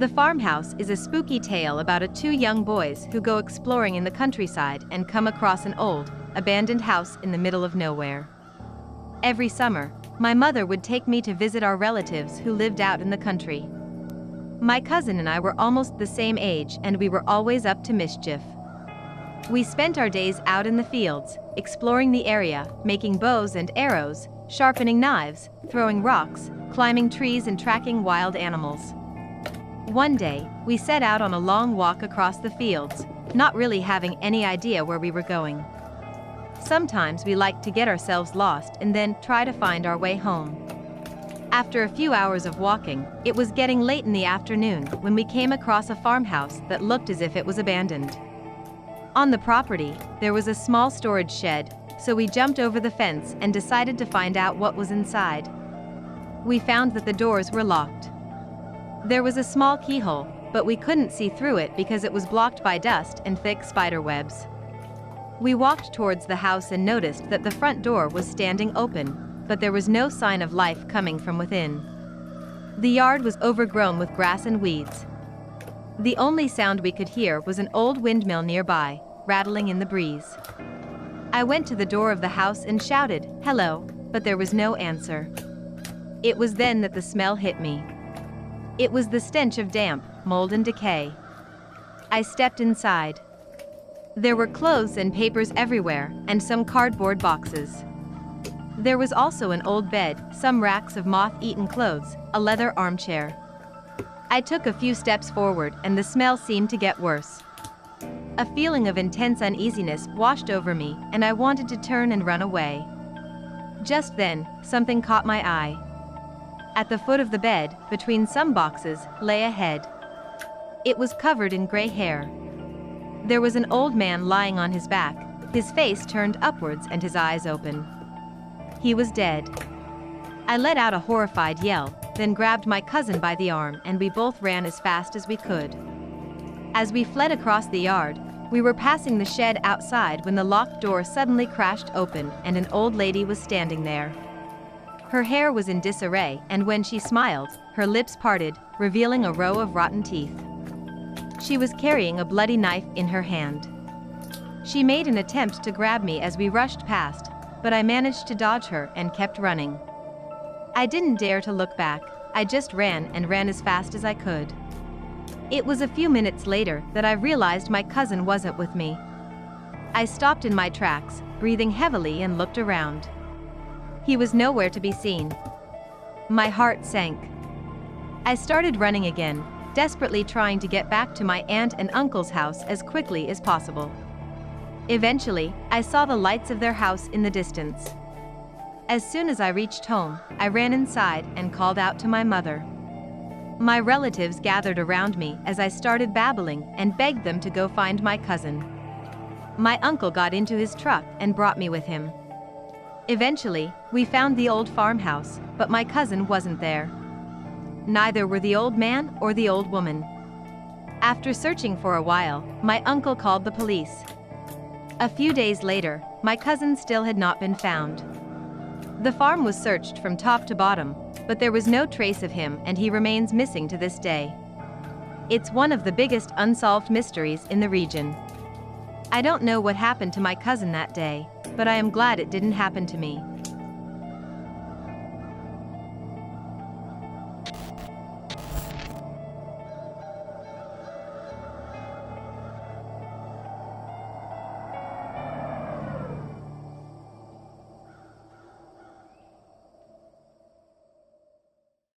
The Farmhouse is a spooky tale about a two young boys who go exploring in the countryside and come across an old, abandoned house in the middle of nowhere. Every summer, my mother would take me to visit our relatives who lived out in the country. My cousin and I were almost the same age and we were always up to mischief. We spent our days out in the fields, exploring the area, making bows and arrows, sharpening knives, throwing rocks, climbing trees and tracking wild animals. One day, we set out on a long walk across the fields, not really having any idea where we were going. Sometimes we like to get ourselves lost and then try to find our way home. After a few hours of walking, it was getting late in the afternoon when we came across a farmhouse that looked as if it was abandoned. On the property, there was a small storage shed, so we jumped over the fence and decided to find out what was inside. We found that the doors were locked. There was a small keyhole, but we couldn't see through it because it was blocked by dust and thick spider webs. We walked towards the house and noticed that the front door was standing open, but there was no sign of life coming from within. The yard was overgrown with grass and weeds. The only sound we could hear was an old windmill nearby, rattling in the breeze. I went to the door of the house and shouted, hello, but there was no answer. It was then that the smell hit me. It was the stench of damp, mold and decay. I stepped inside. There were clothes and papers everywhere, and some cardboard boxes. There was also an old bed, some racks of moth-eaten clothes, a leather armchair. I took a few steps forward and the smell seemed to get worse. A feeling of intense uneasiness washed over me and I wanted to turn and run away. Just then, something caught my eye. At the foot of the bed, between some boxes, lay a head. It was covered in gray hair. There was an old man lying on his back, his face turned upwards and his eyes open. He was dead. I let out a horrified yell, then grabbed my cousin by the arm and we both ran as fast as we could. As we fled across the yard, we were passing the shed outside when the locked door suddenly crashed open and an old lady was standing there. Her hair was in disarray, and when she smiled, her lips parted, revealing a row of rotten teeth. She was carrying a bloody knife in her hand. She made an attempt to grab me as we rushed past, but I managed to dodge her and kept running. I didn't dare to look back, I just ran and ran as fast as I could. It was a few minutes later that I realized my cousin wasn't with me. I stopped in my tracks, breathing heavily and looked around. He was nowhere to be seen. My heart sank. I started running again, desperately trying to get back to my aunt and uncle's house as quickly as possible. Eventually, I saw the lights of their house in the distance. As soon as I reached home, I ran inside and called out to my mother. My relatives gathered around me as I started babbling and begged them to go find my cousin. My uncle got into his truck and brought me with him. Eventually, we found the old farmhouse, but my cousin wasn't there. Neither were the old man or the old woman. After searching for a while, my uncle called the police. A few days later, my cousin still had not been found. The farm was searched from top to bottom, but there was no trace of him and he remains missing to this day. It's one of the biggest unsolved mysteries in the region. I don't know what happened to my cousin that day, but I am glad it didn't happen to me.